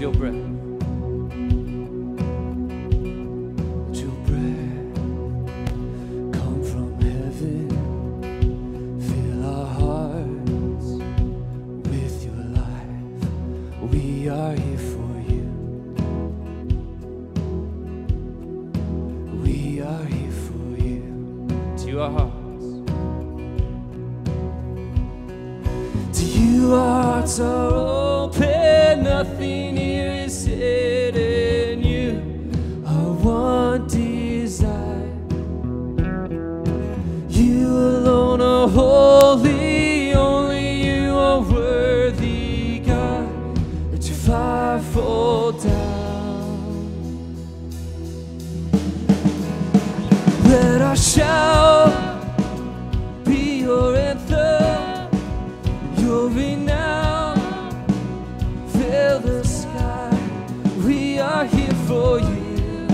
Your breath. Your breath come from heaven. Fill our hearts with your life. We are here for you. We are here for you. To your hearts. To you, hearts are open. Nothing fire fall down. Let our shout be your anthem. Your renown fill the sky. We are here for you.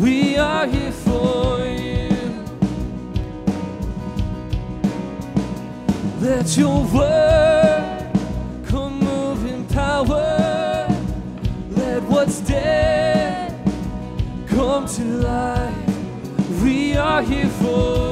We are here for you. Let your word what's dead come to life. We are here for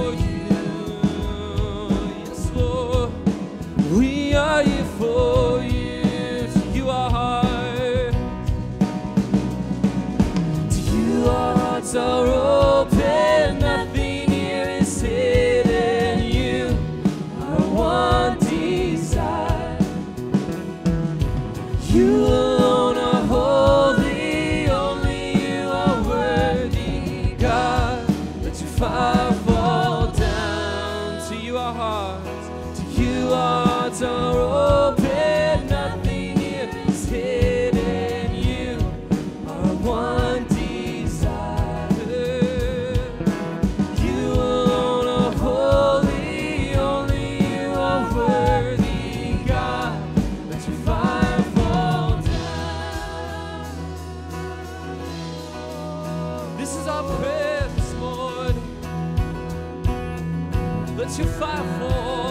This is our prayer this morning. Let your fire fall.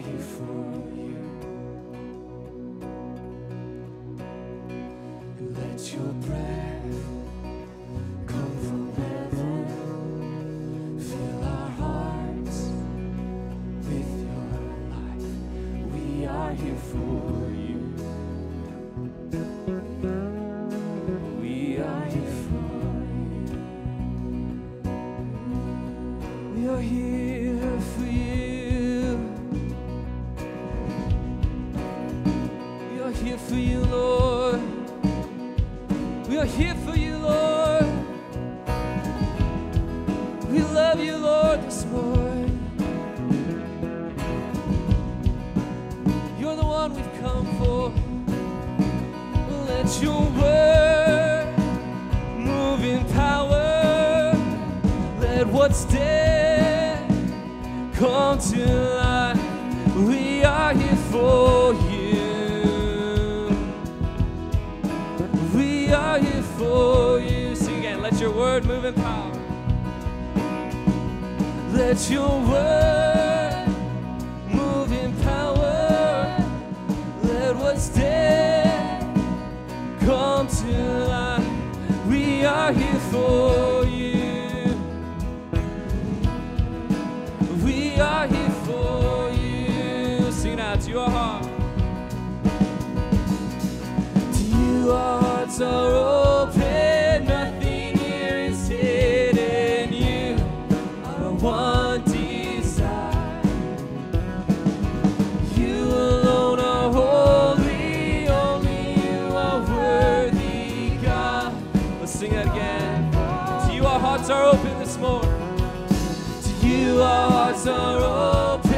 For you. Let your breath come from heaven. Fill our hearts with your life. We are here for you. here for you, Lord. We are here for you, Lord. We love you, Lord, this morning. You're the one we've come for. Let your word move in power. Let what's dead come to life. We are here for you. you. Sing again. Let your word move in power. Let your word move in power. Let what's dead come to life. We are here for sing it again. To you our hearts are open this morning. To you our hearts are open.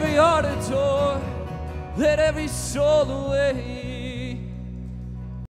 every heart adore, let every soul awake.